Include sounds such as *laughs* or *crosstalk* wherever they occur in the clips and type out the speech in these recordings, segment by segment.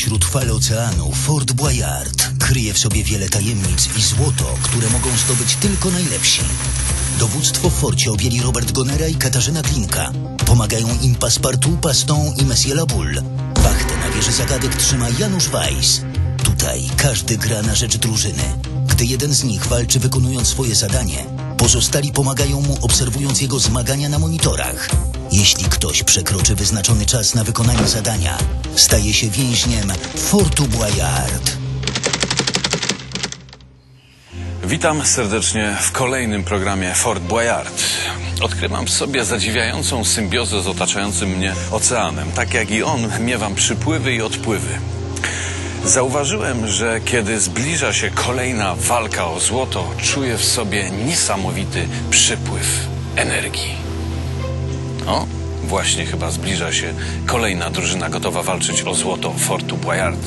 Pośród fal oceanu, Fort Boyard kryje w sobie wiele tajemnic i złoto, które mogą zdobyć tylko najlepsi. Dowództwo w forcie objęli Robert Gonera i Katarzyna Klinka. Pomagają im Passepartout, Paston i Monsieur Laboule. Wachtę na wieży zagadek trzyma Janusz Weiss. Tutaj każdy gra na rzecz drużyny. Gdy jeden z nich walczy wykonując swoje zadanie, pozostali pomagają mu obserwując jego zmagania na monitorach. Jeśli ktoś przekroczy wyznaczony czas na wykonanie zadania, staje się więźniem Fortu Boyard. Witam serdecznie w kolejnym programie Fort Boyard. Odkrywam w sobie zadziwiającą symbiozę z otaczającym mnie oceanem. Tak jak i on, miewam przypływy i odpływy. Zauważyłem, że kiedy zbliża się kolejna walka o złoto, czuję w sobie niesamowity przypływ energii. O, właśnie chyba zbliża się kolejna drużyna gotowa walczyć o złoto Fortu Boyard.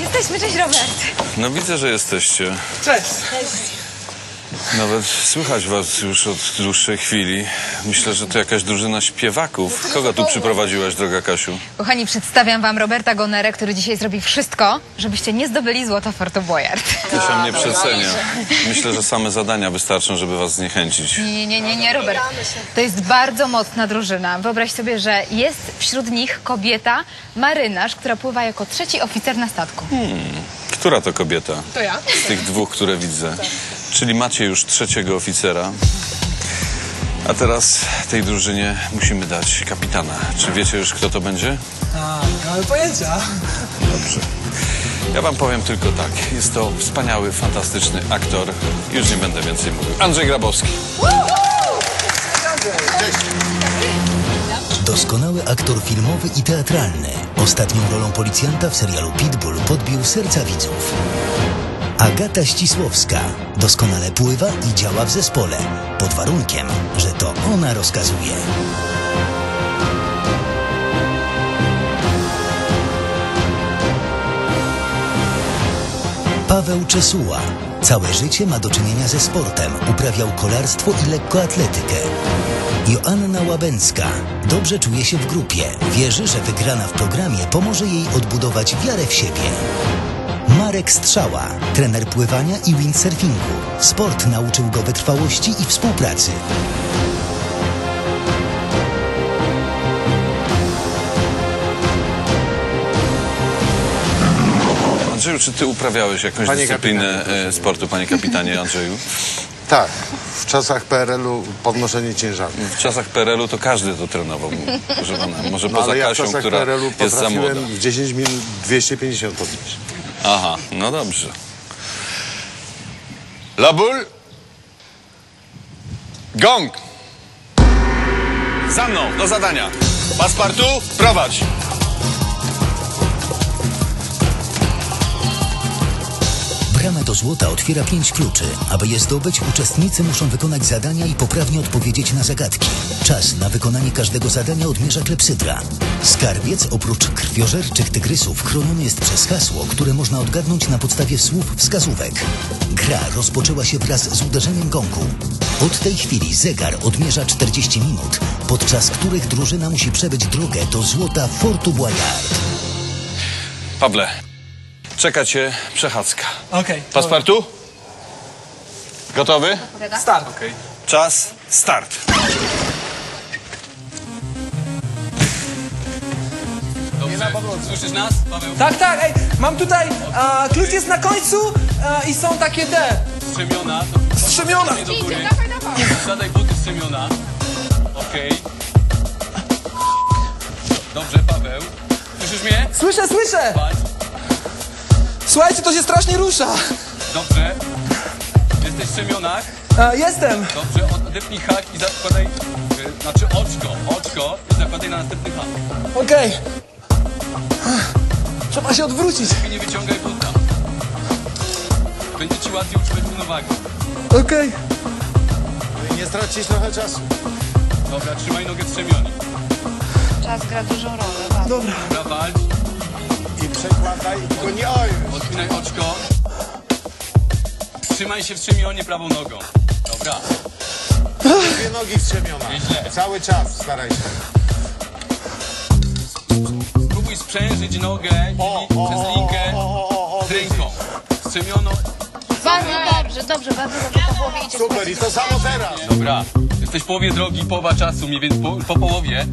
Jesteśmy, cześć Robert. No widzę, że jesteście. Cześć. Nawet słychać was już od dłuższej chwili. Myślę, że to jakaś drużyna śpiewaków. Kogo tu przyprowadziłaś, droga Kasiu? Kochani, przedstawiam wam Roberta Gonerę, który dzisiaj zrobi wszystko, żebyście nie zdobyli złota Fortu Boyard. Kasia mnie przecenia. Myślę, że same zadania wystarczą, żeby was zniechęcić. Nie, nie, nie, nie, Robert. To jest bardzo mocna drużyna. Wyobraź sobie, że jest wśród nich kobieta, marynarz, która pływa jako trzeci oficer na statku. Która to kobieta? To ja. Z tych dwóch, które widzę. Czyli macie już trzeciego oficera. A teraz tej drużynie musimy dać kapitana. Czy wiecie już, kto to będzie? A, nie mamy pojęcia. Dobrze. Ja wam powiem tylko tak. Jest to wspaniały, fantastyczny aktor. Już nie będę więcej mówił. Andrzej Grabowski. Doskonały aktor filmowy i teatralny. Ostatnią rolą policjanta w serialu Pitbull podbił serca widzów. Agata Ścisłowska doskonale pływa i działa w zespole, pod warunkiem, że to ona rozkazuje. Paweł Czesuła. Całe życie ma do czynienia ze sportem. Uprawiał kolarstwo i lekkoatletykę. Joanna Łabęcka. Dobrze czuje się w grupie. Wierzy, że wygrana w programie pomoże jej odbudować wiarę w siebie. Marek Strzała. Trener pływania i windsurfingu. Sport nauczył go wytrwałości i współpracy. Andrzeju, czy ty uprawiałeś jakąś Panie dyscyplinę e, sportu, panie kapitanie Andrzeju? Tak, w czasach PRL-u podnoszenie ciężaru. W czasach PRL-u to każdy to trenował, proszę pana. Może No, poza ale ja w Kasią, czasach która PRL-u jest za młoda. w 10 minut 250 podnieść. Aha, no dobrze. Labul. Gong. Za mną, do zadania. Paspartu, prowadź. Bramę do złota otwiera pięć kluczy. Aby je zdobyć, uczestnicy muszą wykonać zadania i poprawnie odpowiedzieć na zagadki. Czas na wykonanie każdego zadania odmierza klepsydra. Skarbiec, oprócz krwiożerczych tygrysów, chroniony jest przez hasło, które można odgadnąć na podstawie słów wskazówek. Gra rozpoczęła się wraz z uderzeniem gongu. Od tej chwili zegar odmierza 40 minut, podczas których drużyna musi przebyć drogę do złota Fortu Boyard. Pawle, czeka cię przechadzka. Okej. Paspartu? Gotowy? Start. Czas, start. Dobrze, słyszysz nas, Paweł? Tak, tak, ej, mam tutaj, a, klucz jest na końcu a, i są takie te, Strzemiona. strzemiona. Do góry. Zadaj buty strzemiona. Okej. Dobrze, Paweł. Słyszysz mnie? Słyszę, słyszę. Patrz. Słuchajcie, to się strasznie rusza. Dobrze. Jesteś w strzemionach. A, jestem. Dobrze, odepnij hak i zakładaj... y, Znaczy oczko, oczko i zakładaj na następny hak. Okej. Trzeba się odwrócić. I nie wyciągaj buta. Będzie ci łatwiej utrzymać równowagę. Okej. Nie stracić trochę czasu. Dobra, trzymaj nogę w strzemionie. Czas gra dużą rolę. bardzo. Dobra. Dobra, walcz. Przekładaj, tylko nie oj. Odpinaj oczko. Trzymaj się w strzemionie prawą nogą. Dobra. Dwie nogi strzemiona. Nieźle. Cały czas staraj się. Spróbuj sprzężyć nogę O, o, przez linkę o, o, o, z ręką. Strzemiono. Bardzo dobrze, dobrze, bardzo dobrze. Po głowie idzie. Super, i to samo teraz. Dobra. Jesteś w połowie drogi, połowa czasu, mniej więcej po, po połowie.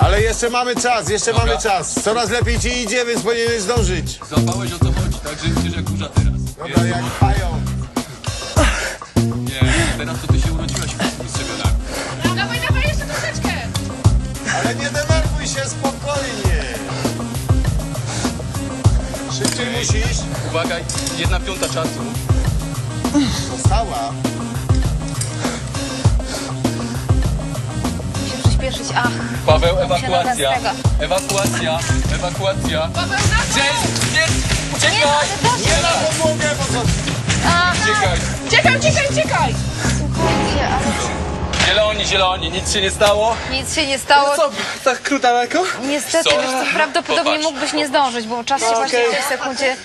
Ale jeszcze mamy czas, jeszcze Dobra. mamy czas. Coraz lepiej ci idzie, więc powinieneś zdążyć. Złapałeś o co chodzi, także idziesz jak burza teraz. Dobra, jak pają. Nie, teraz to ty się urodziłaś z tymi strzemionami. Dawaj, dawaj, jeszcze troszeczkę. Ale nie denerwuj się, spokojnie. Szybciej musisz. Uwaga, jedna piąta czasu. Została. Ach, Paweł, ewakuacja. Ewakuacja, ewakuacja. Paweł, Gdzie jest? Nie, nie, uciekaj! na podłogę, bo co? Uciekaj! Czekaj, czekaj, czekaj! słuchajcie, ale Zieloni, zieloni, nic się nie stało. nic się nie stało. Co, tak krótko? Niestety, Co? wiesz co, prawdopodobnie Popatrz. mógłbyś nie zdążyć, bo czas się właśnie w tej sekundzie...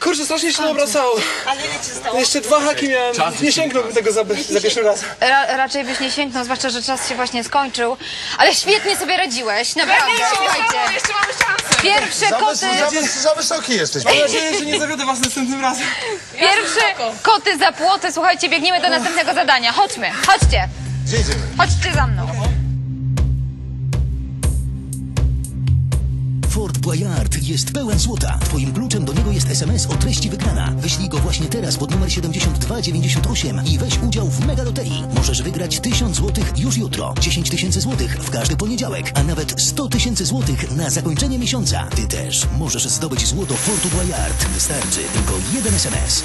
Kurczę, strasznie się obracało. Ale ile ci zostało? Jeszcze dwa haki miałem. Czas Nie sięgnąłbym tego za, za pierwszy raz. Ra raczej byś nie sięgnął, zwłaszcza, że czas się właśnie skończył. Ale świetnie sobie radziłeś, naprawdę, słuchajcie. Jeszcze mamy szansę! Pierwsze Za, koty, za, wys- za wysoki jesteś. Mam nadzieję, że nie zawiodę was następnym razem. pierwsze koty za płoty. Słuchajcie, biegniemy do następnego zadania. Chodźmy, chodźcie, Gdzie idziemy? chodźcie za mną. Boyard jest pełen złota. Twoim kluczem do niego jest SMS o treści wygrana. Wyślij go właśnie teraz pod numer 7298 i weź udział w mega loterii. Możesz wygrać 1000 złotych już jutro, 10 tysięcy złotych w każdy poniedziałek, a nawet 100 tysięcy złotych na zakończenie miesiąca. Ty też możesz zdobyć złoto Fortu Boyard. Wystarczy tylko jeden SMS.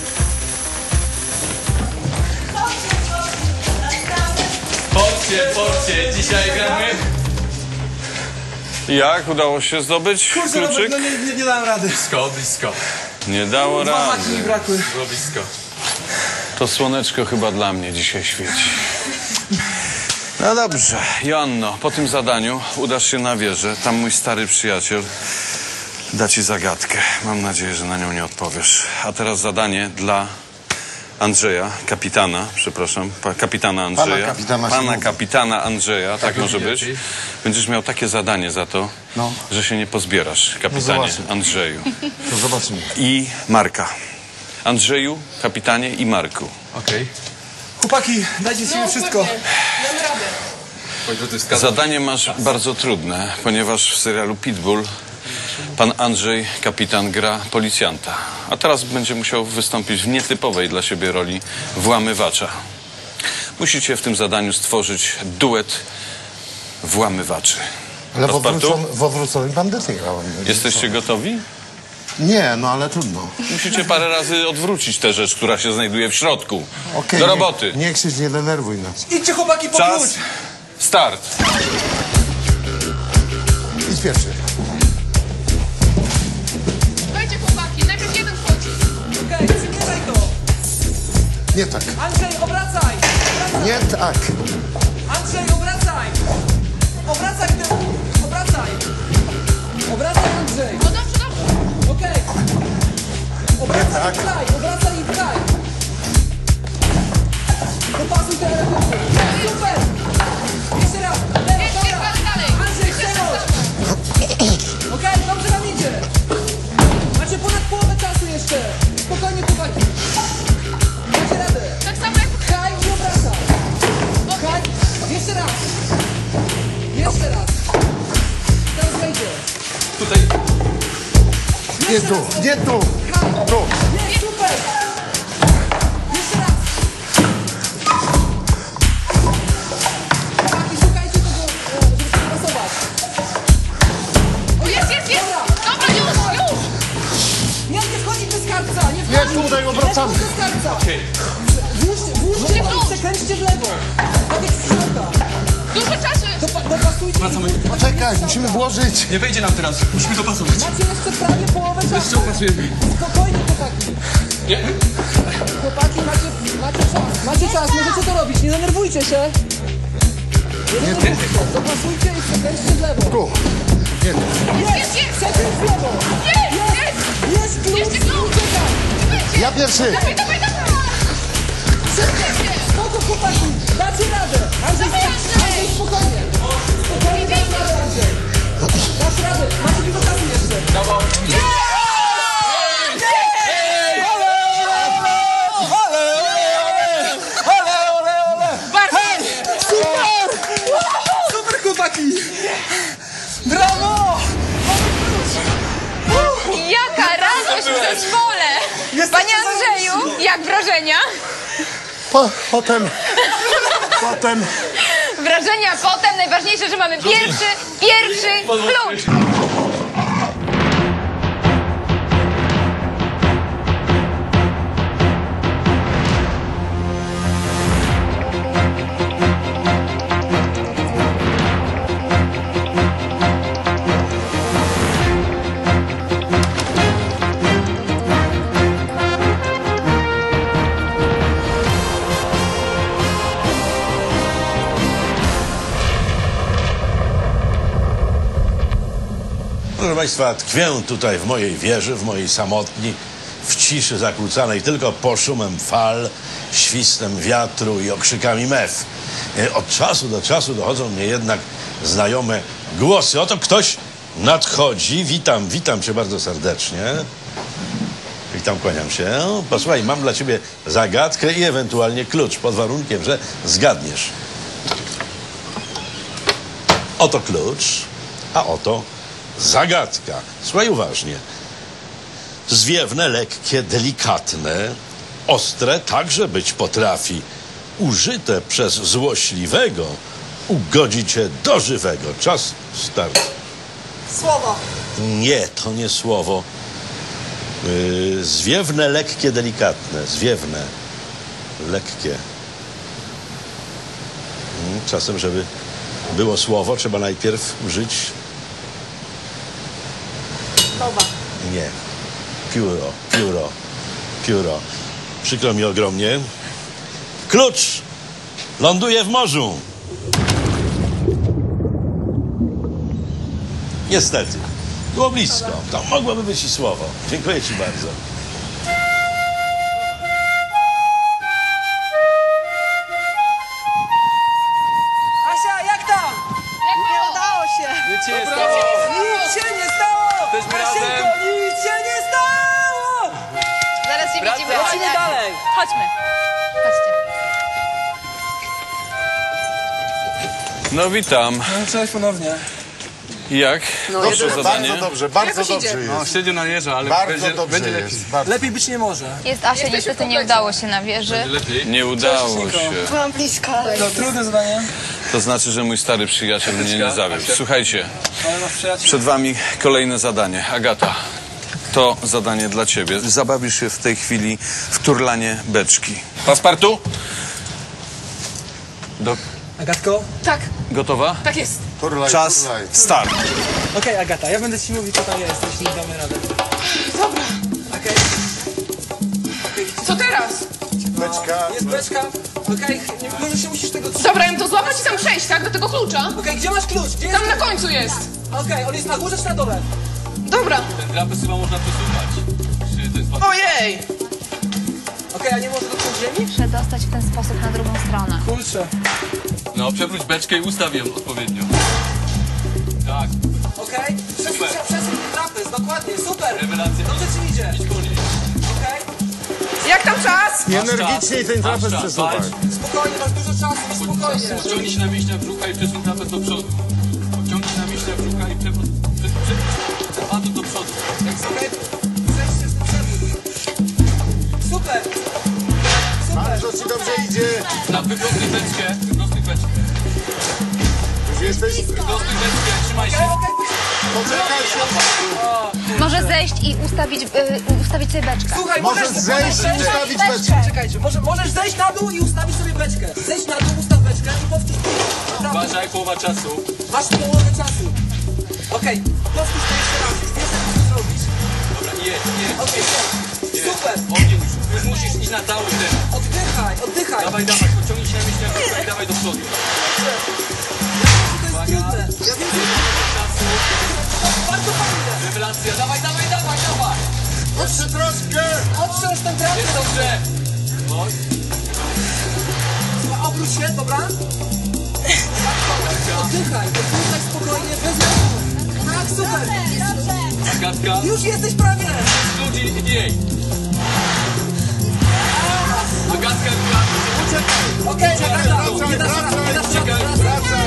Porcie, porcie, dzisiaj gramy. Jak udało się zdobyć Kurczę, no, kluczyk? no nie, nie, nie dałem rady. Blisko, blisko. Nie dało Dwa haki mi rady. brakły. Było blisko. To słoneczko chyba dla mnie dzisiaj świeci. No dobrze, Joanno, po tym zadaniu udasz się na wieżę. Tam mój stary przyjaciel da ci zagadkę. Mam nadzieję, że na nią nie odpowiesz. A teraz zadanie dla Andrzeja, kapitana, przepraszam, pa, kapitana Andrzeja. kapitana się Pana kapitana Andrzeja, tak, może być. lepiej. Będziesz miał takie zadanie za to, No. że się nie pozbierasz, kapitanie zobaczymy. Andrzeju. *laughs* To zobaczymy. I Marka. Andrzeju, kapitanie i Marku. Okej. Chłopaki, dajcie z siebie wszystko. Damy radę. Okay. Zadanie masz bardzo trudne, ponieważ w serialu Pitbull pan Andrzej, kapitan, gra policjanta. A teraz będzie musiał wystąpić w nietypowej dla siebie roli włamywacza. Musicie w tym zadaniu stworzyć duet włamywaczy. Ale w, Paspartu? odwrócon, w odwróconej bandyty grałem. Jesteście gotowi? Nie, no ale trudno. Musicie parę razy odwrócić tę rzecz, która się znajduje w środku. Okej, Do nie- roboty. Nie, krzycz, nie denerwuj nas. Idźcie chłopaki po Czas. Start. Idź pierwszy. Nie tak. Andrzej, obracaj. Obracaj. Nie tak. Andrzej, obracaj. Obracaj ty. Obracaj. Obracaj, Andrzej. No dobrze, dobrze. Okej. Obracaj tak. i pchaj. Obracaj i pchaj. Dopasuj te elementy. Super. Jeszcze raz. Lewo, jedź dobra. dalej. Andrzej, przechodź. Okej, dobrze nam idzie. Macie ponad połowę czasu jeszcze. Nie tu, nie Poczekaj, musimy włożyć. Nie wejdzie nam teraz. Musimy dopasować. Macie jeszcze prawie połowę czasu. Jeszcze opasujemy. Spokojnie, chłopaki. Nie? Chłopaki, macie, macie czas. Macie czas, możecie to robić. Nie denerwujcie się. Nie tu, Dopasujcie i przekręćcie w lewo. tu. Nie tu. Jest! Przekręć w lewo! Jest! Jest! Jest klucz! Jeszcze klucz! Uciekaj! Ja pierwszy. Dawaj, dawaj, dawaj! Spoko, chłopaki! Dacie radę! Andrzej, spokojnie! Brawo! Jaka radość w zespole! Panie Andrzeju, jak wrażenia? Po, potem. Potem. Wrażenia potem, najważniejsze, że mamy pierwszy, pierwszy klucz. Proszę Państwa, tkwię tutaj w mojej wieży, w mojej samotni, w ciszy zakłócanej tylko poszumem fal, świstem wiatru i okrzykami mew. E, Od czasu do czasu dochodzą mnie jednak znajome głosy. Oto ktoś nadchodzi. Witam, witam Cię bardzo serdecznie. Witam, kłaniam się. Posłuchaj, mam dla Ciebie zagadkę i ewentualnie klucz, pod warunkiem, że zgadniesz. Oto klucz, a oto zagadka. Słuchaj uważnie. Zwiewne, lekkie, delikatne, ostre także być potrafi. Użyte przez złośliwego ugodzi cię do żywego. Czas start. Słowo! Nie, to nie słowo. Yy, zwiewne, lekkie, delikatne. Zwiewne, lekkie. Mm, Czasem, żeby było słowo, trzeba najpierw użyć Dobra. Nie. Pióro, pióro, pióro. Przykro mi ogromnie. Klucz ląduje w morzu. Niestety. Było blisko. To mogłoby być i słowo. Dziękuję Ci bardzo. No witam. No, cześć ponownie. Jak? Proszę zadanie. Bardzo dobrze, bardzo Jakoś dobrze idzie. No, jest. siedział na jeża, ale Bardzo będzie, dobrze będzie lepiej. jest. Bardzo. Lepiej być nie może. Jest Asia, niestety nie udało się na wieży. Lepiej. Nie udało Cześć, się. Niko. Byłam blisko. To trudne zadanie, To znaczy, że mój stary przyjaciel mnie nie zawiódł. Słuchajcie, ale masz przyjaciół. przed wami kolejne zadanie. Agata, to zadanie dla ciebie. Zabawisz się w tej chwili w turlanie beczki. Paspartu? Do... Agatko? Tak, Gotowa? tak jest. Turlaj, Czas, turlaj. start. Okej, Agata, ja będę ci mówił, co tam jest, jeśli damy radę. Dobra. Okej? Co teraz? Beczka. Jest beczka. Okej, nie może się musisz tego trzymać. Dobra, ją to złapać i tam przejść, tak? Do tego klucza. Okej, gdzie masz klucz? Gdzie jest Tam na klucz? końcu jest. Okej, on jest na górze czy na dole? Dobra. Ten trapez chyba można przesuwać. Czy to jest Ojej! Okej, a nie może dotknąć ziemi? Przedostać w ten sposób na drugą stronę. Kurczę. No, przewróć beczkę i ustaw ją odpowiednio. Tak, Okej, przesuń się, przesuń ten trapez, dokładnie, super. rewelacja. Dobrze ci idzie. Idź. Okej, Jak tam czas? I energiczniej ten trapez Masz czas, przesuwaj. walcz. spokojnie, masz dużo czasu, spokojnie. Wciągnij się na mięśnia brzucha i przesuń trapez do przodu. Wciągnij się na mięśnia brzucha i przewróć trapez do przodu. Tak samo. Okej, przejdź się z tym przewód. Super. Bardzo ci dobrze idzie. Na wyprostuj beczkę, wyprostuj beczkę. Już jesteś. Wyprostuj beczkę, trzymaj się. Poczekaj się. Może zejść i ustawić, y, ustawić sobie beczkę. Słuchaj, Możesz możesz zejść i ustawić beczkę. Czekajcie, może, możesz zejść na dół i ustawić sobie beczkę. Zejdź na dół, ustaw beczkę i powtórz to. Uważaj, połowa czasu. Masz połowę czasu. Okej, powtórz to jeszcze raz. Wiesz, jak to zrobić. Dobra, jedź, jedź. Okej, super. Ogień już. Już musisz iść na cały ten. Oddychaj, oddychaj. Dawaj, dawaj, pociągnij się na brzucha i dawaj do przodu. trudne. Ja wiem, że bardzo fajne. Rewelacja, dawaj, dawaj, dawaj, dawaj! Otrze troszkę! Otrząż ten brak. Jest dobrze! Słuchaj, Obróć się, dobra? Oddychaj, oddychaj spokojnie, bez ruchu. Tak, super. Agatka, Już jesteś prawie. ludzi i jej! Agatka, Agatka, Okej, nie dasz rady.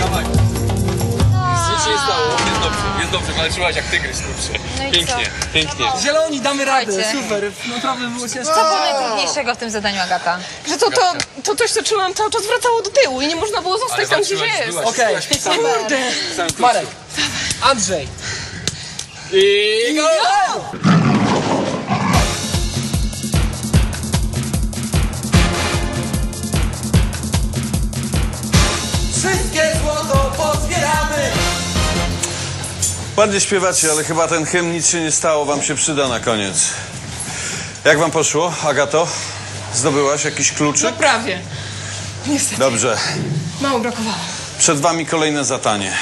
dawaj! Nic się nie stało, jest dobrze, jest dobrze, ale trzymałeś jak tygrys, kurczę. No i Pięknie, co? pięknie. Zieloni, damy radę, Słuchajcie. super. Naprawdę było ciężko. Co było najtrudniejszego w tym zadaniu, Agata? Że to, to, to coś, co trzymałam cały czas wracało do tyłu i nie można było zostać tam, gdzie walczyłaś, jest. byłaś, Okej, Kurde. Marek, Andrzej. I go! Pozbieramy. Ładnie śpiewacie, ale chyba ten hymn nic się nie stało, wam się przyda na koniec. Jak wam poszło, Agato? Zdobyłaś jakiś No kluczyk? prawie. Niestety, Dobrze. mało brakowało. Przed wami kolejne zadanie.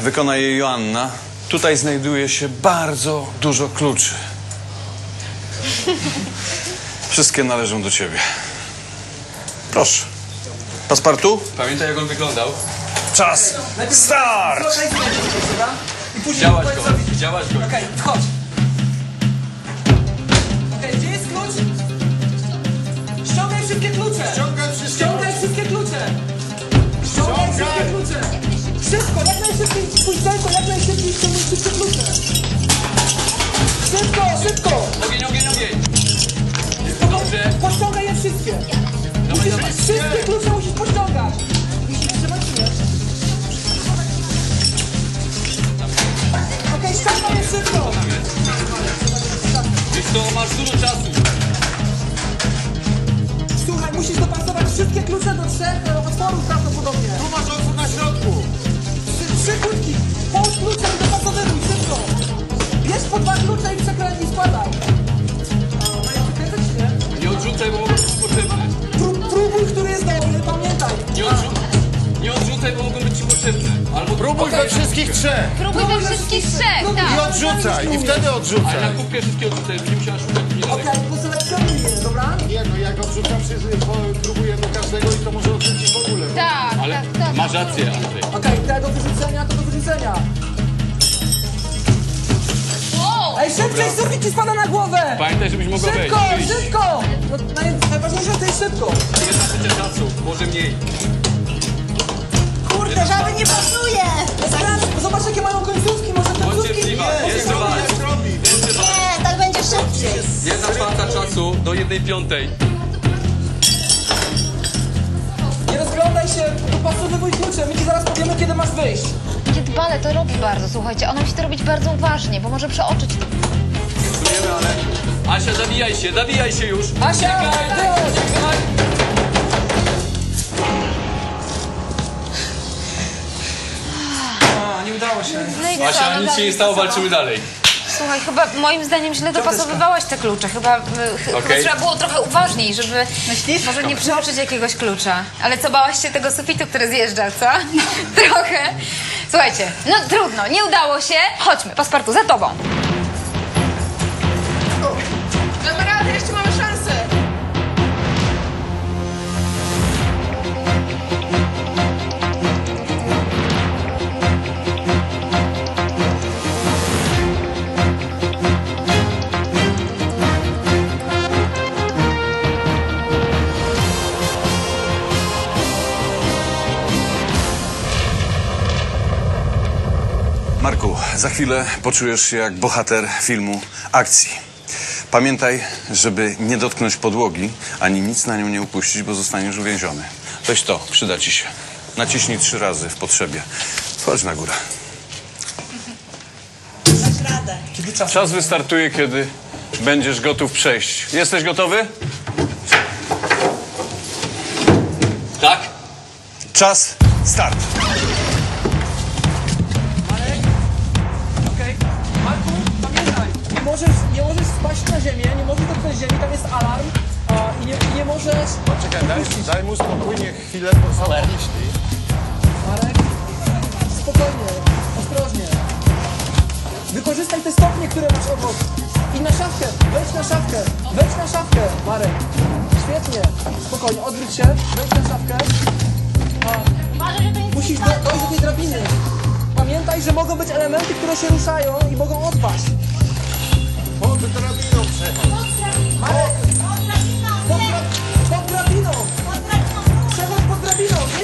Wykona je Joanna. Tutaj znajduje się bardzo dużo kluczy. Wszystkie należą do ciebie. Proszę. Paspartu? Pamiętaj jak on wyglądał? Czas. Start! I później go, działać go. Okej, wchodź. Okej, gdzie jest klucz? Ściągaj wszystkie klucze. Ściągaj wszystkie Ściągaj wszystkie klucze. Ściągaj wszystkie klucze. Szybko, jak najszybciej, tylko, jak najszybciej ściągnij wszystkie klucze. Szybko, szybko. Ogień, ogień, ogień! Dobrze. Pościągaj je wszystkie. Dawaj, dawaj. Wszystkie klucze Okej, ściągaj je szybko. Wiesz co, masz dużo czasu. Słuchaj, musisz dopasować wszystkie klucze do trzech e, otworów prawdopodobnie. Tu masz otwór na środku! Trzy, trzy kłódki. Połóż klucze i dopasowywuj, szybko. Bierz po dwa klucze i przekręć i mają przekręcać, czy nie? Nie odrzucaj, bo być. Prób, próbuj, który jest dobry, pamiętaj. Nie, odrzu nie odrzucaj, bo mogą być ci potrzebne. Albo Próbuj we wszystkich trzech! Próbuj we wszystkich trzech, I tak. odrzucaj! I wtedy Ale odrzucaj! na kubkę wszystkie odrzucaj, będzie musiała szukać nie. Okej, poselekcjonuj je, dobra? Nie no, jak odrzucam wszyscy, bo próbuję do każdego i to może odrzucić w ogóle. Tak, Ale tak, tak. masz rację, Andrzej. Okej, te do wyrzucenia, to do wyrzucenia. Wow. Ej, szybciej, sufit ci spada na głowę! Pamiętaj, żebyś mogła wejść. Szybko, szybko! No, naj- najważniejsze to jest szybko. Jedna trzecia czasu, może mniej. Kurde, żaby nie pasuje! Zobacz, jakie mają końcówki, może końcówki... walcz. Nie, tak będzie szybciej. Jedna czwarta czasu do jednej piątej. Nie rozglądaj się, dopasowywuj klucze, my ci zaraz powiemy, kiedy masz wyjść. Dbale to robi bardzo, słuchajcie. Ona musi to robić bardzo uważnie, bo może przeoczyć. Czujemy, ale... Asia, zawijaj się, zawijaj się już. Asia, wychodź! Uciekaj. Udało się. No i co? Asia, No nic się nie stało, walczymy dalej. Słuchaj, chyba moim zdaniem źle dopasowywałaś te klucze. Chyba, y, ch- chyba trzeba było trochę uważniej, żeby może nie przeoczyć jakiegoś klucza. Ale co, bałaś się tego sufitu, który zjeżdża, co? *laughs* trochę. Słuchajcie, no trudno, nie udało się. Chodźmy, paspartu, za tobą. Za chwilę poczujesz się jak bohater filmu akcji. Pamiętaj, żeby nie dotknąć podłogi, ani nic na nią nie upuścić, bo zostaniesz uwięziony. Weź to, przyda ci się. Naciśnij trzy razy w potrzebie. Wchodź na górę. Kiedy czas? Czas wystartuje, kiedy będziesz gotów przejść. Jesteś gotowy? Tak? Czas, start. Możesz... Czekaj, daj, daj mu spokojnie chwilę, bo sam pomyśli. Marek, spokojnie, ostrożnie. Wykorzystaj te stopnie, które masz obok. I na szafkę, wejdź na szafkę, wejdź na szafkę, Marek. Świetnie, spokojnie, odwróć się, wejdź na szafkę. Musisz do, dojść do tej drabiny. Pamiętaj, że mogą być elementy, które się ruszają i mogą odpaść. Pod drabiną przechodź. Marek,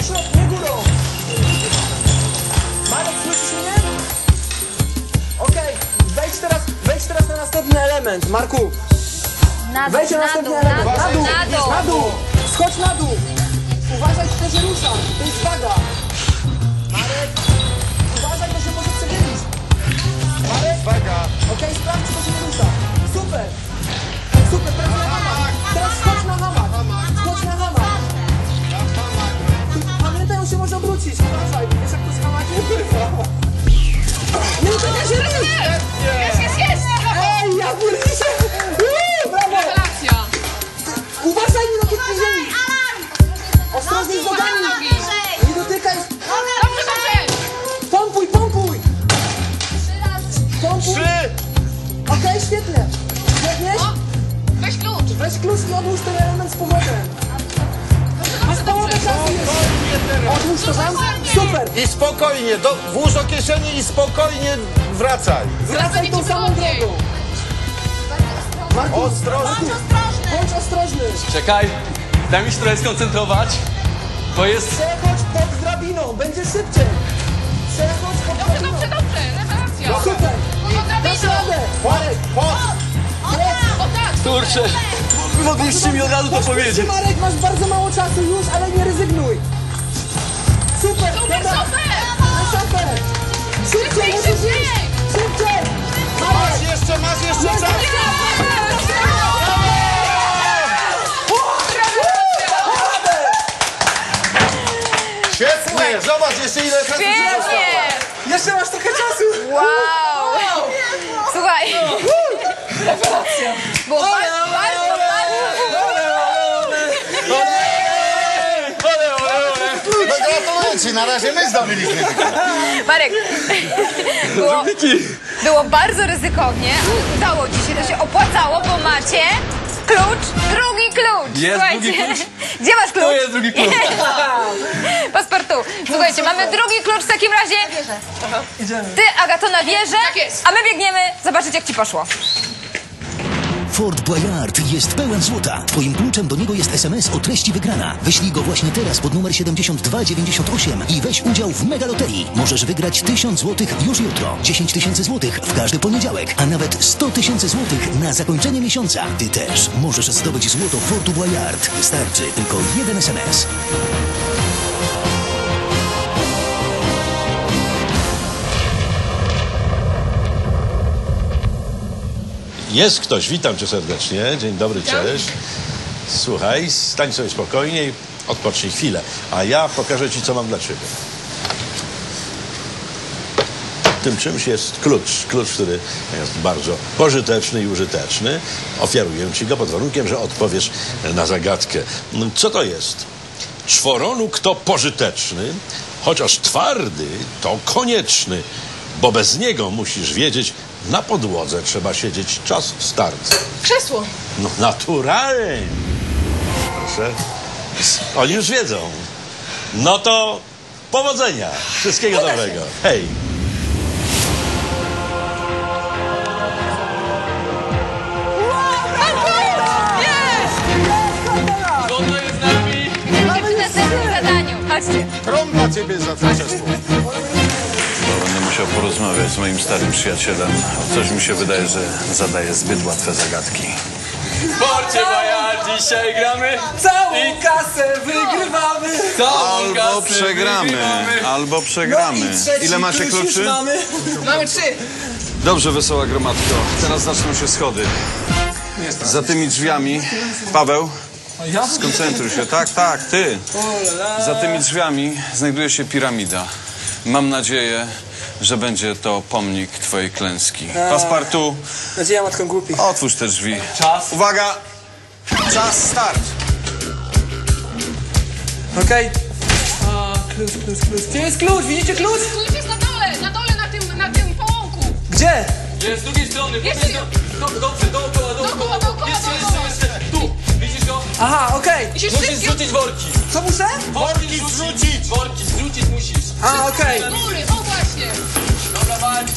drabiną, nie górą. Marek, słyszysz mnie? Okej, wejdź teraz, wejdź teraz na następny element. Marku, Na dół, wejdź na na następny dół, element. na dół, na dół. na dół. Schodź na dół. Uważaj, kto się rusza. To jest waga. Marek, uważaj, bo się może przechylić. Marek, Waga. Okej, sprawdź, to się nie rusza. Super! Super, teraz na hamak. Teraz skocz na hamak. Skocz Do, włóż do kieszeni i spokojnie wracaj. Wracaj tą samą drogą. Marku, Ostrożnie. bądź ostrożny. Czekaj, daj mi się trochę skoncentrować, bo jest... Przechodź pod drabiną. Będzie szybciej. Przechodź pod Dobrze, drabiną. dobrze, dobrze! Rewelacja! Super. Pod Dasz drabiną! radę. Marek, O tak! Kurczę, mogliście mi od razu to powiedzieć. Marek, masz bardzo mało czasu już, ale nie rezygnuj. Super, Super, dobra. super! Szybciej, Szybciej, szybciej! Masz jeszcze, masz jeszcze czas. Świetnie, zobacz jeszcze ile czasu ci zostało. Pięknie! Jeszcze masz trochę czasu. Wow! Słuchaj. Było bardzo, bardzo, bardzo. No ci, na razie my zdobyliśmy. Marek, było, było bardzo ryzykownie, ale udało ci się, to się opłacało, bo macie klucz, drugi klucz. Jest Słuchajcie, drugi klucz? *laughs* Gdzie masz klucz? Tu jest drugi klucz. *laughs* Paspartu. Słuchajcie, mamy drugi klucz w takim razie. Ty, Agato, na wieżę, Tak jest. a my biegniemy zobaczyć, jak ci poszło. Fort Boyard jest pełen złota. Twoim kluczem do niego jest SMS o treści wygrana. Wyślij go właśnie teraz pod numer 7298 i weź udział w megaloterii. Możesz wygrać 1000 złotych już jutro, 10 tysięcy złotych w każdy poniedziałek, a nawet 100 tysięcy złotych na zakończenie miesiąca. Ty też możesz zdobyć złoto Fortu Boyard. Wystarczy tylko jeden SMS. Jest ktoś, witam cię serdecznie. Dzień dobry, cześć. Słuchaj, stań sobie spokojnie i odpocznij chwilę. A ja pokażę ci, co mam dla ciebie. Tym czymś jest klucz. Klucz, który jest bardzo pożyteczny i użyteczny. Ofiaruję ci go pod warunkiem, że odpowiesz na zagadkę. Co to jest? Czworonóg to pożyteczny, chociaż twardy to konieczny, bo bez niego musisz wiedzieć, na podłodze trzeba siedzieć czas start. Krzesło! No naturalnie. Proszę. Oni już wiedzą. No to powodzenia. Wszystkiego dobrego. Hej. Złoto jest z nami. W następnym zadaniu. Chodźcie. Trąba ciebie za czasu. Będę musiał porozmawiać z moim starym przyjacielem. Coś mi się wydaje, że zadaje zbyt łatwe zagadki. W Forcie Boyard dzisiaj gramy. Całą kasę wygrywamy. Całą Albo kasę przegramy, wygrywamy. albo przegramy. No i trzeci Ile macie kluczy? Mamy. Mamy trzy! Dobrze, wesoła gromadko. Teraz zaczną się schody. Za tymi drzwiami, Paweł, skoncentruj się. Tak, tak, ty. Za tymi drzwiami znajduje się piramida. Mam nadzieję, że będzie to pomnik twojej klęski. Paspartu, Nadzieja matką głupi. otwórz te drzwi. Czas. Uwaga! Czas, start! Okej. A, klucz, klucz, klucz. Gdzie jest klucz? Widzicie klucz? Klucz jest na Gdzie? Jest z drugiej strony. Jest, Jest, do, dobrze, dookoła, dookoła. Dookoła, dookoła, Jeszcze, dookoła. jeszcze, jeszcze. Tu. Widzisz go? Aha, okej. Musisz Musisz zrzucić worki. Co muszę? Worki zrzucić. Worki zrzucić musisz. A, okej. do góry, o właśnie. Dobra, walcz.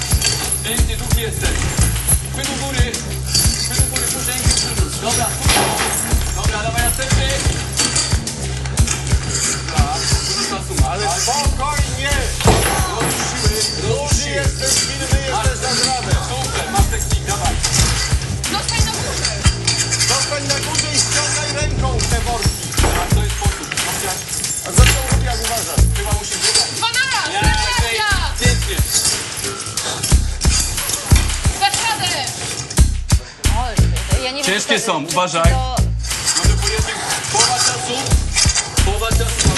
Pięknie, długi jesteś. Chwy do góry. Chwy do góry, puszczę rękę przyrzuć. Dobra, Dobra, dawaj następny. Dobra, na suma. Ale spokojnie. Duży jesteś, silny jesteś, dasz Czy- są, uważaj. to- Może pojedzie połowa czasu. Połowa czasu.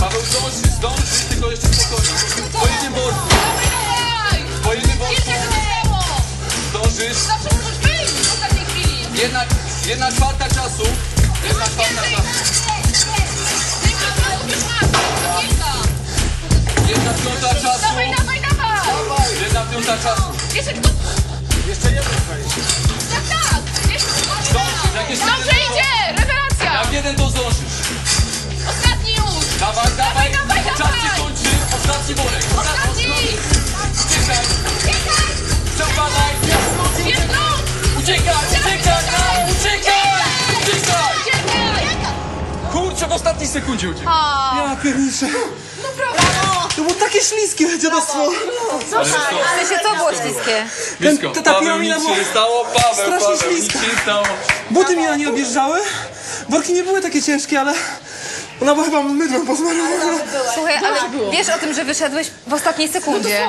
Paweł, zdążysz, zdążysz, tylko jeszcze spokojnie. Po jednym worku, po jednym worku. Zdążysz. Jedna, jedna czwarta czasu. Jedna czwarta czasu. Jedna piąta czasu. Piąta czasu. Jeszcze tylko... Jeszcze jeden Tak, tak. Jeszcze Dobrze jeden idzie. Rewelacja. Jak jeden to zdążysz. Ostatni już. Dawaj, dawaj. dawaj, Czas dawaj. się kończy. Ostatni worek. Ostatni. Uciekaj. Uciekaj. Przepadaj. Jest. Uciekaj, uciekaj. no, Uciekaj. Uciekaj. Uciekaj. Kurczę, w ostatniej sekundzie uciekaj. Ja pierniczę. To było takie śliskie dziadostwo. W sensie, co było śliskie? Blisko. ta- ta Paweł, piramida nic się była nie stało. Paweł, strasznie Paweł, nic śliska. się nie stało. Buty mi na nie objeżdżały. Worki nie były takie ciężkie, ale ona była chyba mydłem posmarowana. Słuchaj, ale wiesz o tym, że wyszedłeś w ostatniej sekundzie.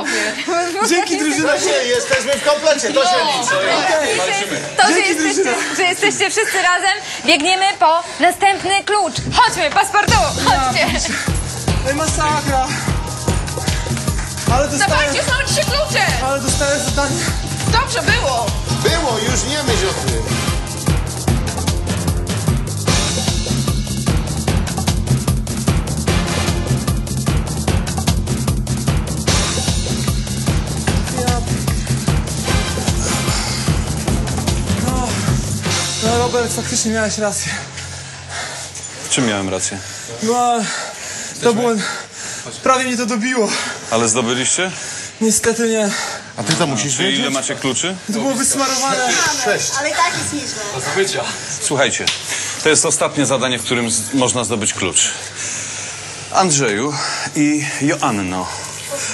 Dzięki drużyna. Jesteśmy w komplecie, to się liczy. To, że Dzięki, jesteście, drużyna. że jesteście wszyscy razem, biegniemy po następny klucz. Chodźmy, paspartu, chodźcie. Ej, masakra. Ale dostałem, Dawajcie, są dzisiaj klucze. ale dostałem zadanie. Dobrze było. Było, już nie myśl o tym. No, no Robert, faktycznie miałeś rację. W czym miałem rację? No, ale to było... Prawie mnie to dobiło. Ale zdobyliście? Niestety nie. A ty to musisz Czy ile wiedzieć? macie kluczy? To było wysmarowane. Ale i tak jest nieźle. Do zdobycia. Słuchajcie, to jest ostatnie zadanie, w którym z- można zdobyć klucz. Andrzeju i Joanno,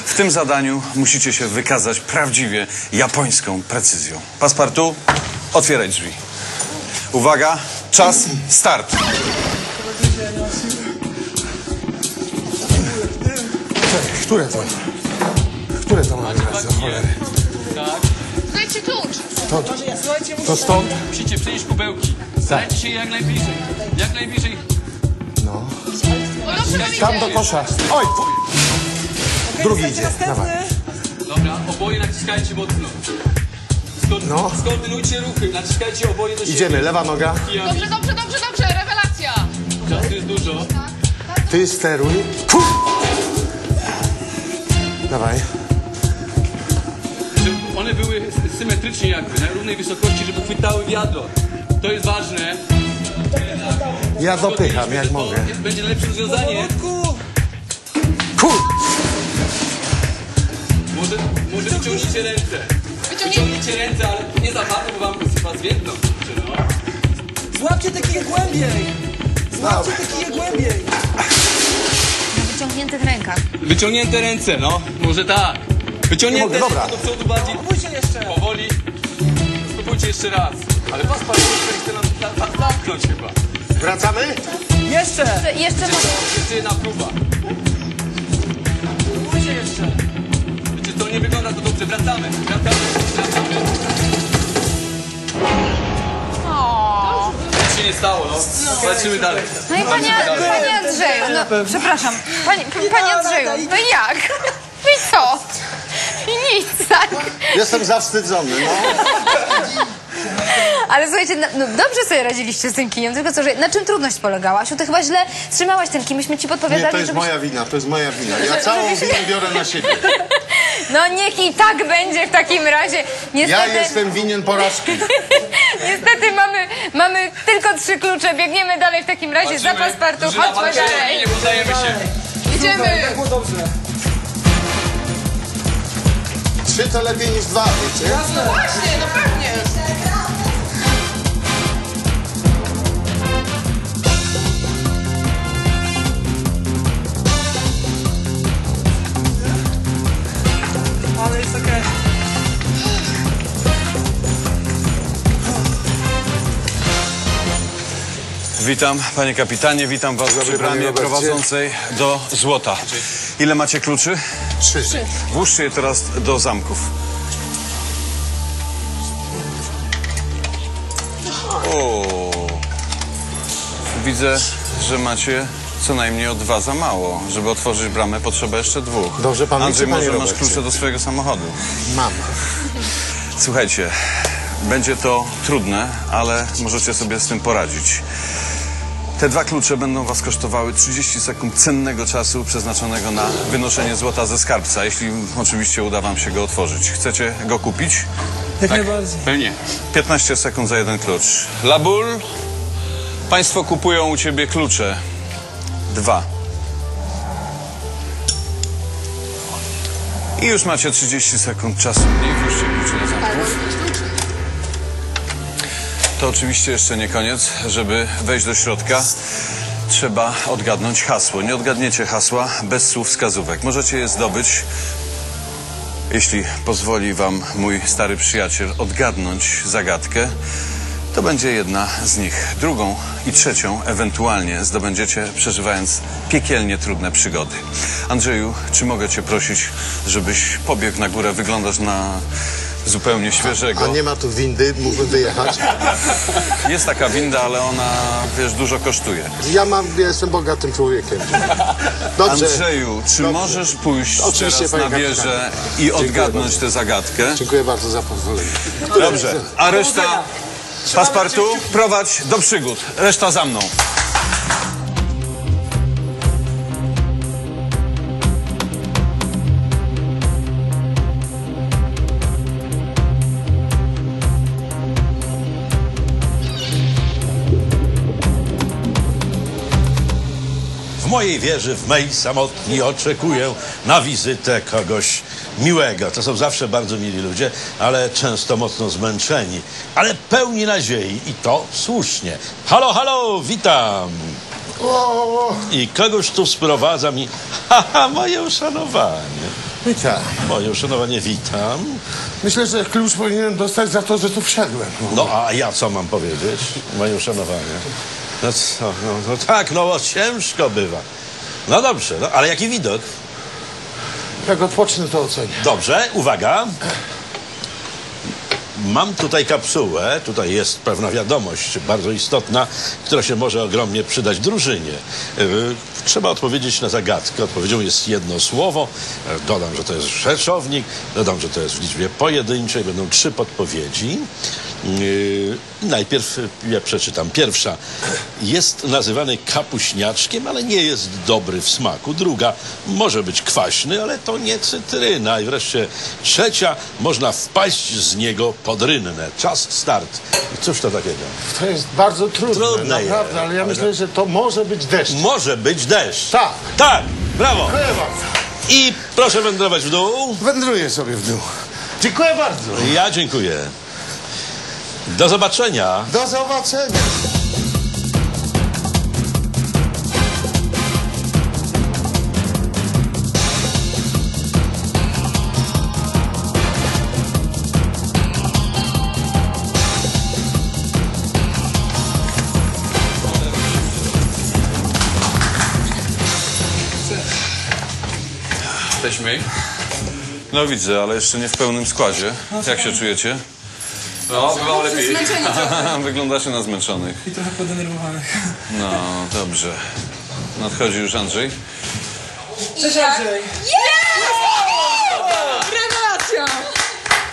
w tym zadaniu musicie się wykazać prawdziwie japońską precyzją. Paspartu, otwieraj drzwi. Uwaga, czas, start. Które to? Które to mamy brać za cholerę? Dajcie klucz. Słuchajcie, To stąd? Musicie przynieść kubełki. Dajcie się jak najbliżej. Jak najbliżej. No. O, dobrze nam Tam do kosza. Oj! Drugi idzie, następny. dawaj. Dobra, oboje naciskajcie mocno. Skoor- No. Skoordynujcie ruchy. Naciskajcie oboje do siebie. Idziemy, lewa noga. Dobrze, dobrze, dobrze, dobrze. Rewelacja. Czasu jest dużo. Ty steruj. Kur... Dawaj. Żeby one były sy- symetrycznie jakby, na równej wysokości, żeby chwytały wiadro. To jest ważne. Ja dopycham, jak To mogę. Będzie lepsze rozwiązanie. Ku. Kur... Może, może wyciągnijcie ręce. Wyciągnijcie ręce, ale nie za bardzo, bo wam chyba zwiędną. No. Złapcie te kije głębiej. Złapcie te kije głębiej. Wyciągniętych rękach. Wyciągnięte ręce, no. Może tak. Wyciągnięte mogę, dobra. ręce do przodu bardziej. Pójdźcie jeszcze. Powoli. Spróbujcie jeszcze raz. Ale was pan chce nam za- za- zamknąć chyba. Wracamy? Jeszcze. Jeszcze- Jeszcze może... Jeszcze jedna próba. Pójdźcie jeszcze. Wiecie, to nie wygląda to dobrze. Wracamy, wracamy, wracamy. Się nie stało, no. Lecimy dalej. No i panie, panie Andrzeju, no przepraszam. Panie, panie Andrzeju, no i jak? *laughs* I co? I nic, tak? Jestem zawstydzony, no. Ale słuchajcie, no, no dobrze sobie radziliście z tym kijem, tylko co, że na czym trudność polegała? Asiu, ty chyba źle trzymałaś ten kij, myśmy ci podpowiadali, Nie, to jest żebyś- moja wina, to jest moja wina. Ja całą winę biorę na siebie. No niech i tak będzie w takim razie. Ja Niestety, jestem winien porażki. *laughs* niestety mamy, mamy tylko trzy klucze, biegniemy dalej w takim razie za paspartu, Drużyna chodźmy dalej. Nie poddajemy się. Idziemy. Jak było dobrze. Trzy to lepiej niż dwa, wiecie? Jasne. Właśnie, no pewnie. Witam, panie kapitanie, witam was przy panie bramie prowadzącej do złota. Ile macie kluczy? Trzy. Włóżcie je teraz do zamków. O, widzę, że macie co najmniej o dwa za mało. Żeby otworzyć bramę, potrzeba jeszcze dwóch. Dobrze pan Andrzej, może masz klucze do swojego samochodu? Mam. Słuchajcie, będzie to trudne, ale możecie sobie z tym poradzić. Te dwa klucze będą was kosztowały 30 sekund cennego czasu przeznaczonego na wynoszenie złota ze skarbca, jeśli oczywiście uda wam się go otworzyć. Chcecie go kupić? Jak najbardziej. Pewnie. 15 sekund za jeden klucz. Labul, państwo kupują u ciebie klucze. Dwa. I już macie 30 sekund czasu mniej. Włóżcie klucze do zamków. To oczywiście jeszcze nie koniec. Żeby wejść do środka, trzeba odgadnąć hasło. Nie odgadniecie hasła bez słów wskazówek. Możecie je zdobyć jeśli pozwoli wam mój stary przyjaciel odgadnąć zagadkę, to będzie jedna z nich. Drugą i trzecią ewentualnie zdobędziecie przeżywając piekielnie trudne przygody. Andrzeju, czy mogę cię prosić, żebyś pobiegł na górę? Wyglądasz na zupełnie świeżego. A nie ma tu windy, mógłbym wyjechać. *laughs* Jest taka winda, ale ona, wiesz, dużo kosztuje. Ja mam, ja jestem bogatym człowiekiem. *laughs* Dobrze. Andrzeju, czy Dobrze. możesz pójść Oczywiście, teraz na wieżę i odgadnąć bardzo. tę zagadkę? Dziękuję bardzo za pozwolenie. Dobrze, a reszta paspartu prowadź do przygód. Reszta za mną. Mojej wieży, w mej samotni oczekuję na wizytę kogoś miłego. To są zawsze bardzo mili ludzie, ale często mocno zmęczeni, ale pełni nadziei i to słusznie. Halo, halo, witam. O, I kogoś tu sprowadza mi, *laughs* haha, moje uszanowanie. witam. Moje uszanowanie, witam. Myślę, że klucz powinienem dostać za to, że tu wszedłem. No a ja co mam powiedzieć? Moje uszanowanie. No co, no, no tak, no ciężko bywa. No dobrze, no ale jaki widok? Jak odpocznę, to ocenię. Dobrze, uwaga. Mam tutaj kapsułę, tutaj jest pewna wiadomość bardzo istotna, która się może ogromnie przydać drużynie. Yy, Trzeba odpowiedzieć na zagadkę. Odpowiedzią jest jedno słowo. Yy, Dodam, że to jest rzeczownik. Dodam, że to jest w liczbie pojedynczej. Będą trzy podpowiedzi. Yy, Najpierw ja przeczytam. Pierwsza jest nazywany kapuśniaczkiem, ale nie jest dobry w smaku. Druga może być kwaśny, ale to nie cytryna. I wreszcie trzecia można wpaść z niego pod rynnę. Czas start. I cóż to takiego? To jest bardzo trudne, Trudne naprawdę, jest, ale ja myślę, że to może być deszcz. Może być deszcz. Tak. Tak, brawo. Dziękuję bardzo. I proszę wędrować w dół. Wędruję sobie w dół. Dziękuję bardzo. Ja dziękuję. Do zobaczenia. Do zobaczenia. Jesteśmy. No widzę, ale jeszcze nie w pełnym składzie. Jak się czujecie? No, bywało lepiej. Zmęczeni trochę. *laughs* Wyglądacie na zmęczonych. I trochę podenerwowanych. No, dobrze. Nadchodzi już Andrzej. Cześć Andrzej. Rewelacja!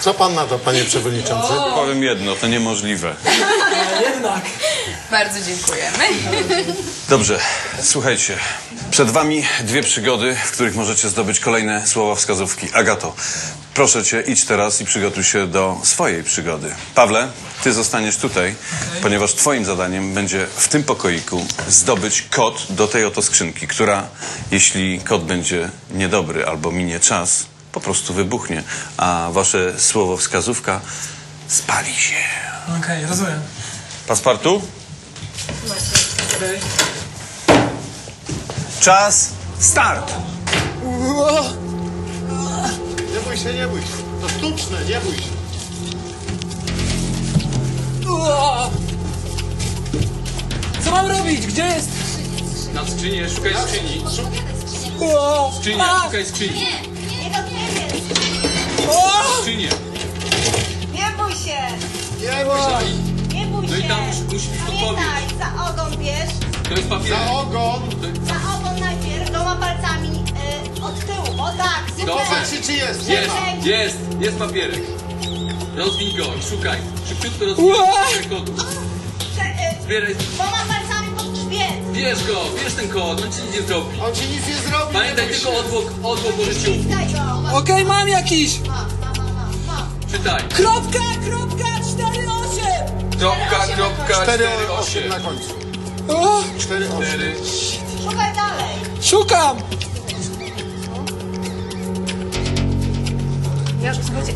Co pan na to, panie przewodniczący? Powiem jedno, to niemożliwe. Jednak. Bardzo dziękujemy. Dobrze, słuchajcie. Przed wami dwie przygody, w których możecie zdobyć kolejne słowa wskazówki. Agato, proszę cię, idź teraz i przygotuj się do swojej przygody. Pawle, ty zostaniesz tutaj, ponieważ twoim zadaniem będzie w tym pokoiku zdobyć kod do tej oto skrzynki, która, jeśli kod będzie niedobry albo minie czas, po prostu wybuchnie, a wasze słowo wskazówka spali się. Okej, rozumiem. Paspartu? Okej. Czas, start! Bój się, nie bój się. To sztuczne, nie bój się. Ua! Co mam robić? Gdzie jest? Na skrzynię, szukaj skrzyni. Ua! Skrzynia, A! szukaj skrzyni. Nie dotkniemy. Ua! Skrzynię. Nie bój się. Nie bój się. Nie bój No się. i tam musi- musi być Pamiętaj, za ogon bierz. To jest papier. Za ogon. Za ogon najpierw, dwoma palcami y, od tyłu. O tak, super. Dobrze. Czy, czy jest? Jest, jest, jest papierek. Rozwij go i szukaj. Szybciutko rozwij kodu. Y, Zbieraj, Dwoma palcami pod grzbiet. bierz go, bierz ten kod, on ci nic nie zrobi. On ci nic nie zrobi. Pamiętaj tylko odwłok, odwłok go. Okej, mam jakiś! Ma, ma, ma, ma, ma. Czytaj. Kropka, kropka, 4, 8! Kropka, kropka, 4, 4, 8 8. na końcu. O, 4, 8. 4. Szukaj dalej. szukam! Ja, słuchajcie,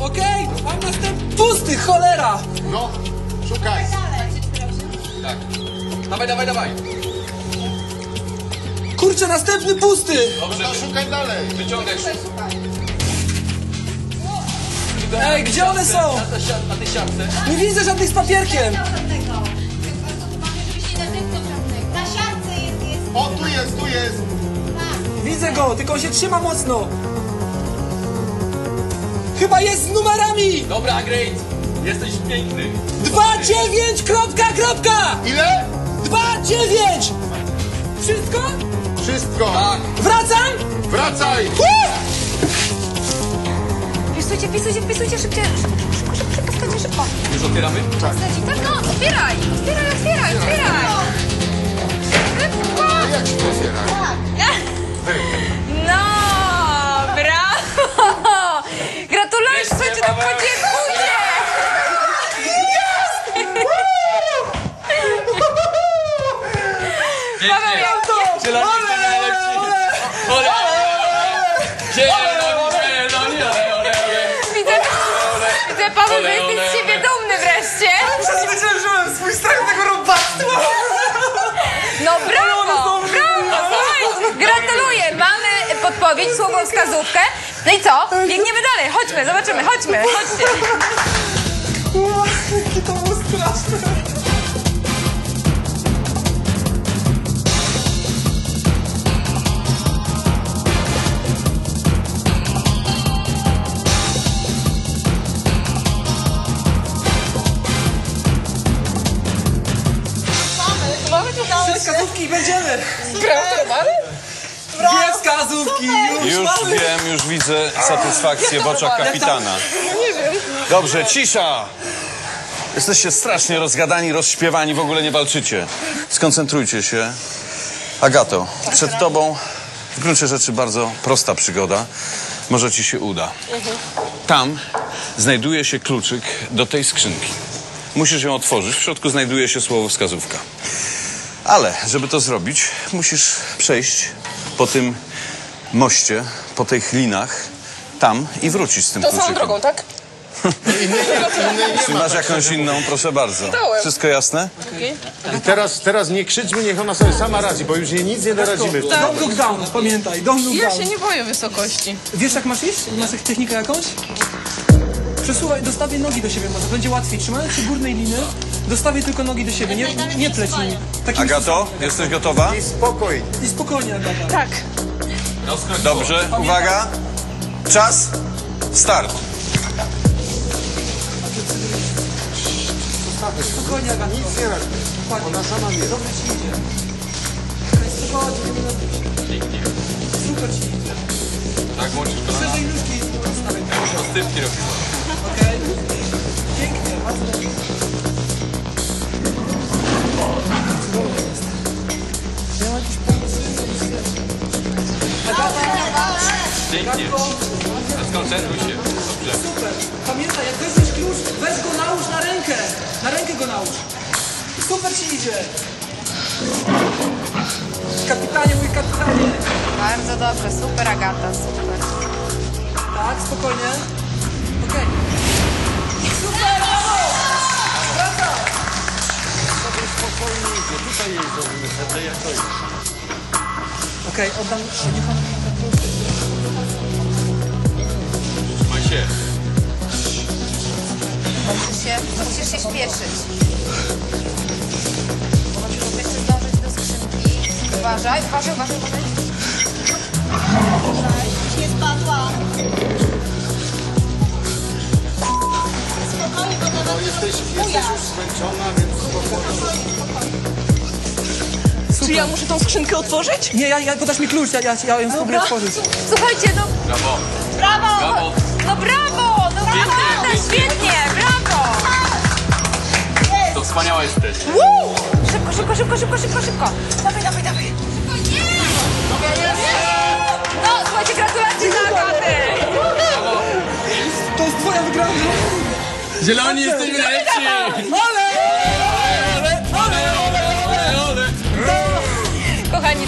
Okej, mam następny pusty, cholera! No, szukaj. Dalej. Tak. Dawaj, dawaj, dawaj. Kurczę, następny pusty! Dobrze, No, szukaj dalej. wyciągaj. Ej, gdzie one są? Na, tej siat- na tej siatce. Nie widzę żadnych z papierkiem! Jest, tu jest. Tak. Widzę go, tylko on się trzyma mocno! Chyba jest z numerami! Dobra, great. Jesteś piękny. 2, 9, kropka, kropka! Ile? 2, 9! Wszystko? Wszystko. Tak. Wracam? Wracaj. wpisujcie, wpisujcie, wpisujcie szybciej. Szybko, szybko, szybko, szybko, szybko. Już otwieramy? Zleci, tak, no, otwieraj, otwieraj, otwieraj, otwieraj. Szybko. Jak się otwiera? No, brawo! Gratuluję, Jeszcze, słuchajcie, tak Paweł. podziękuję! Paweł, jak to? Zieloni podpowiedź, słowo wskazówkę. No i co? Biegniemy dalej, chodźmy, zobaczymy, chodźmy, chodźcie. Jakie to było straszne! Wskazówki i Dwie wskazówki! Już, Już mamy! wiem, już widzę satysfakcję w oczach kapitana. Dobrze, cisza! Jesteście strasznie rozgadani, rozśpiewani, w ogóle nie walczycie. Skoncentrujcie się. Agato, przed tobą w gruncie rzeczy bardzo prosta przygoda. Może ci się uda. Tam znajduje się kluczyk do tej skrzynki. Musisz ją otworzyć. W środku znajduje się słowo wskazówka. Ale, żeby to zrobić, musisz przejść po tym moście, po tych linach, tam i wrócić z tym kluczykiem. *laughs* tak? Czy masz jakąś inną? Proszę bardzo. Wszystko jasne? I teraz, teraz nie krzyczmy, niech ona sobie sama radzi, bo już jej nic nie doradzimy. Don't look down, pamiętaj, don't look Ja down. się nie boję wysokości. Wiesz jak masz iść? Masz technikę jakąś? Przesuwaj, dostawię nogi do siebie, może będzie łatwiej. Trzymając się górnej liny, dostawię tylko nogi do siebie, nie, nie pleć nimi. Takim Agato, jesteś gotowa? I spokój. I spokojnie, Agata. Tak. Dobrze, uwaga. Czas, start. Spokojnie, Agata. Nic nie radzi. Ona sama wie. Dobrze ci idzie. Spokojnie, nie się. Super ci idzie. Tak, włączysz to. Szerzej nóżki. Stawiaj. Stywki robi. Okej. Pięknie, bardzo dobrze. Cudownie jest. Ja mam jakiś pomysł. Agata, Pięknie. Skoncentruj się. Dobrze. super. Pamiętaj, jak weźmiesz klucz, weź go nałóż na rękę. Na rękę go nałóż. Super ci idzie. Kapitanie, mój kapitanie. Bardzo dobrze, super Agata, super. Tak, spokojnie. Okej, oddam, niech on mi oddam klucz. Trzymaj się. Musisz się, musisz się śpieszyć. Musisz jeszcze zdążyć do skrzynki. Uważaj, uważaj, uważaj, uważaj. Nie spadła. Spokojnie, bo to no, jesteś, jesteś już Czy ja muszę tą skrzynkę otworzyć? Nie, ja, ja, podasz mi klucz, ja, ja, ja ją spróbuję otworzyć. Słuchajcie, no Brawo. brawo! Brawo. No brawo! No Agata, świetnie, brawo! To wspaniała jesteś. Woo! Szybko, szybko, szybko, szybko, szybko, szybko. Dawaj, dawaj, dawaj. No, słuchajcie, gratulacje dla Agaty! To jest twoja wygrana. Zieloni jesteśmy lepsi.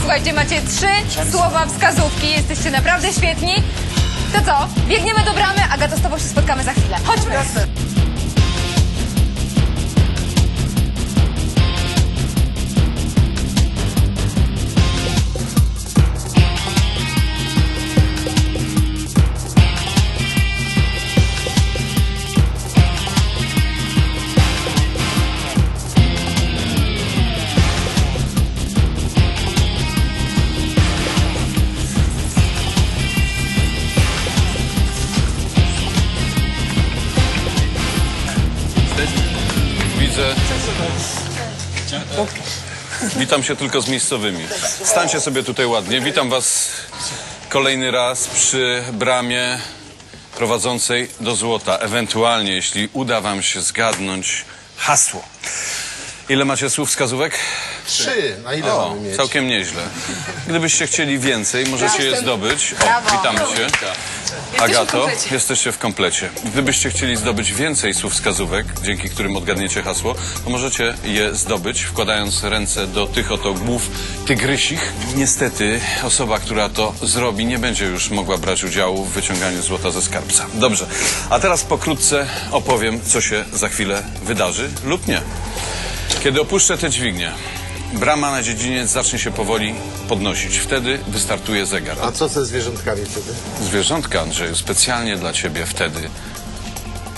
Słuchajcie, macie trzy słowa wskazówki, jesteście naprawdę świetni. To co? Biegniemy do bramy, Agato, z tobą się spotkamy za chwilę. Chodźmy! Witam się tylko z miejscowymi. Stańcie sobie tutaj ładnie. Witam Was kolejny raz przy bramie prowadzącej do złota. Ewentualnie, jeśli uda Wam się zgadnąć hasło. Ile macie słów wskazówek? Trzy, na ile O, mamy mieć? całkiem nieźle. Gdybyście chcieli więcej, możecie je zdobyć. O, witamy Cię. w Agato, komplecie. jesteście w komplecie. Gdybyście chcieli zdobyć więcej słów wskazówek, dzięki którym odgadniecie hasło, to możecie je zdobyć, wkładając ręce do tych oto głów tygrysich. Niestety, osoba, która to zrobi, nie będzie już mogła brać udziału w wyciąganiu złota ze skarbca. Dobrze, a teraz pokrótce opowiem, co się za chwilę wydarzy lub nie. Kiedy opuszczę tę dźwignię, brama na dziedziniec zacznie się powoli podnosić. Wtedy wystartuje zegar. A co ze zwierzątkami wtedy? Zwierzątka, Andrzeju, specjalnie dla ciebie wtedy.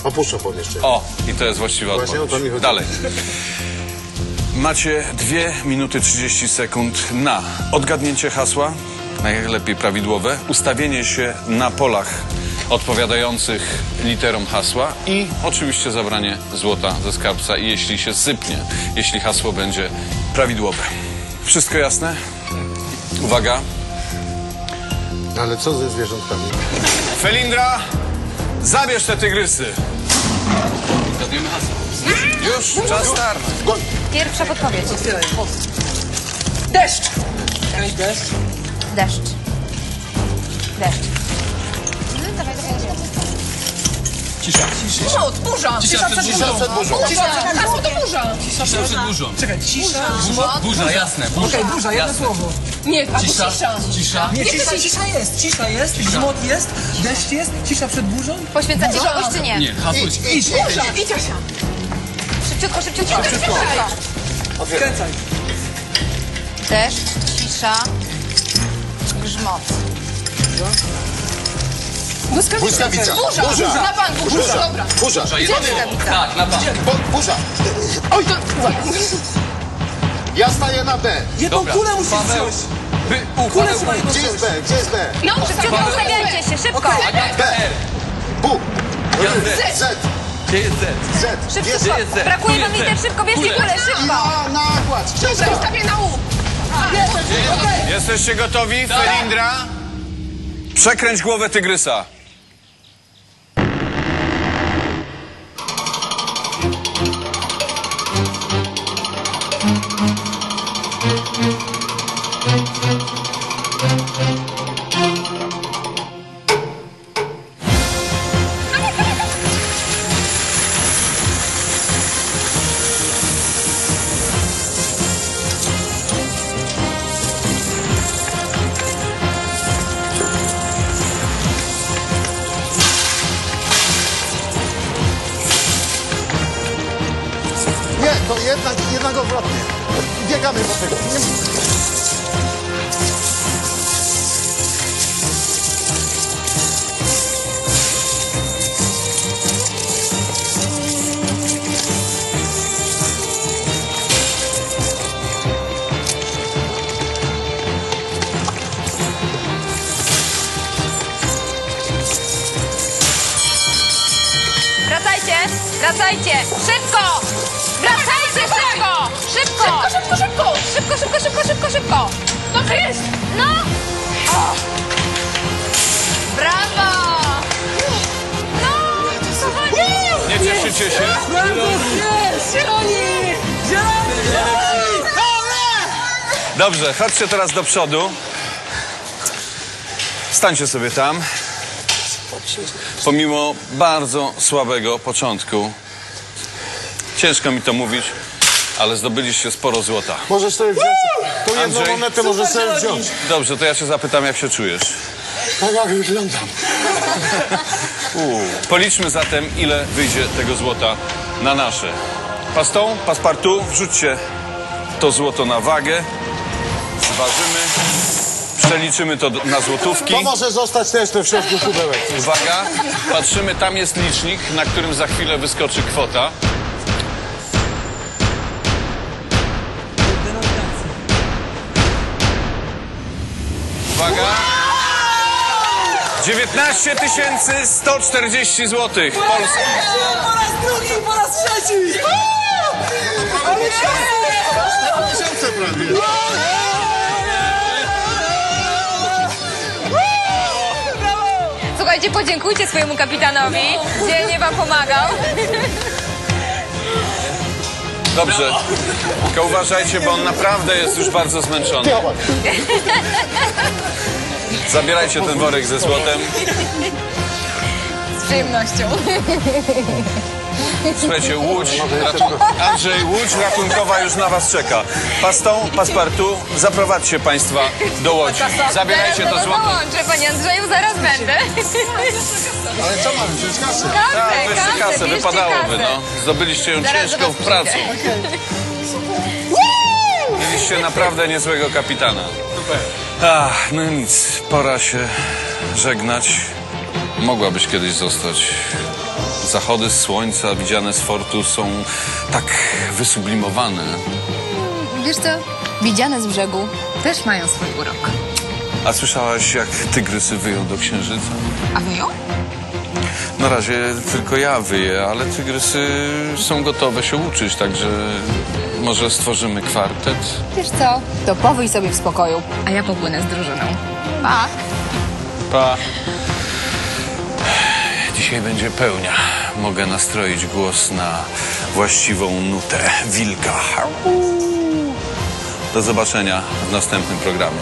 Opuszczę pomieszczenie. O, i to jest właściwa Właśnie o to mi odpowiedź. chodzi. Dalej. Macie 2 minuty 30 sekund na odgadnięcie hasła, najlepiej prawidłowe, ustawienie się na polach odpowiadających literom hasła i oczywiście zabranie złota ze skarbca i jeśli się sypnie, jeśli hasło będzie prawidłowe. Wszystko jasne? Uwaga. Ale co ze zwierzątkami? Felindra, zabierz te tygrysy. Hasło. Już, czas start. Pierwsza podpowiedź. Deszcz! Cześć, deszcz. Deszcz. Deszcz. Burza, burza! Cisza przed Cisza przed burzą. Hasło to burza! Cisza przed burzą. Czekaj, cisza. Burza, burza jasne. Burza. Okej, burza, jedno Jasne. słowo. Nie, albo Cisza. cisza! Cisza. Nie, cisza, cisza jest, cisza jest, grzmot jest, deszcz jest, cisza przed burzą. Poświęcacie kogoś czy nie? Nie, hasło Idź, idź, Burza! I Ciasia! Szybciutko, szybciutko, szybciutko. Skręcaj. Deszcz, cisza, grzmot. Błyskawica. Burza! Burza. Na bank, burza! Burza. Dobra. Burza. Błyskawica. Tak, na pan. Bo- Burza. Oj, to... Ja staję na B. Jedną Dobra, kulę musisz Paweł. wziąć. Wy, u, Kulę Paweł, Gdzie jest. B? Gdzie jest B? No, Szybciutko ustawiajcie się, szybko. Bu. Ja Z. Z. Gdzie jest Z? Z. Gdzie jest jest Z? Brakuje wam liter, szybko, bierzcie Kule. kulę, szybko. Na nakład. Dobrze, ustawię na U! Jesteście gotowi, Felindra? Przekręć głowę tygrysa. Wracajcie, wracajcie, szybko! Wracajcie szybko! Szybko! Szybko, szybko, szybko! Szybko, szybko, szybko, szybko, szybko! Dobrze jest! No! O. Brawo! No! kochani! Nie cieszycie się? Dobrze, chodźcie teraz do przodu. Stańcie sobie tam. Pomimo bardzo słabego początku, ciężko mi to mówić, ale zdobyliście sporo złota. Możesz sobie wziąć. Tą jedną Andrzej? monetę możesz sobie wziąć. Dobrze, to ja cię zapytam, jak się czujesz. Tak jak wyglądam. Policzmy zatem, ile wyjdzie tego złota na nasze. Pastą, paspartu, wrzućcie to złoto na wagę, zważymy, przeliczymy to na złotówki. To może zostać też te w środku kubełek. Uwaga, patrzymy, tam jest licznik, na którym za chwilę wyskoczy kwota. Uwaga! 19 140 zł. Polska. Po raz drugi, po raz trzeci! Tysiące prawie. Słuchajcie, podziękujcie swojemu kapitanowi, dzielnie wam pomagał. Dobrze. Tylko uważajcie, bo on naprawdę jest już bardzo zmęczony. Zabierajcie ten worek ze złotem. Z przyjemnością. Słuchajcie, łódź, ratu... Andrzej, łódź ratunkowa już na was czeka. Pastą, paspartu, zaprowadźcie państwa do łodzi. Zabierajcie to złoto. dołączę, panie Andrzeju, zaraz będę. Ale co mamy? Wziąć kasę. Tak, weźcie kasę, wypadałoby, no. Zdobyliście ją Zaraz ciężką do was w pracy. przyjdę. Mieliście naprawdę niezłego kapitana. Ach, no nic, pora się żegnać. Mogłabyś kiedyś zostać. Zachody słońca widziane z fortu są tak wysublimowane. Wiesz co? Widziane z brzegu też mają swój urok. A słyszałaś, jak tygrysy wyją do księżyca? A wyją? Na razie tylko ja wyję, ale tygrysy są gotowe się uczyć, także może stworzymy kwartet? Wiesz co? To powyj sobie w spokoju, a ja popłynę z drużyną. Pa! Pa. Dzisiaj będzie pełnia. Mogę nastroić głos na właściwą nutę wilka. Do zobaczenia w następnym programie.